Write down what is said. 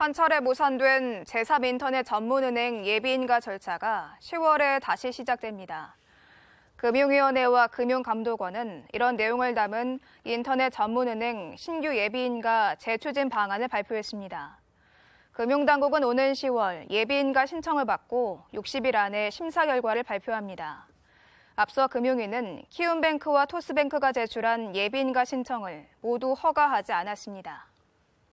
한 차례 무산된 제3인터넷 전문은행 예비인가 절차가 10월에 다시 시작됩니다. 금융위원회와 금융감독원은 이런 내용을 담은 인터넷 전문은행 신규 예비인가 재추진 방안을 발표했습니다. 금융당국은 오는 10월 예비인가 신청을 받고 60일 안에 심사 결과를 발표합니다. 앞서 금융위는 키움뱅크와 토스뱅크가 제출한 예비인가 신청을 모두 허가하지 않았습니다.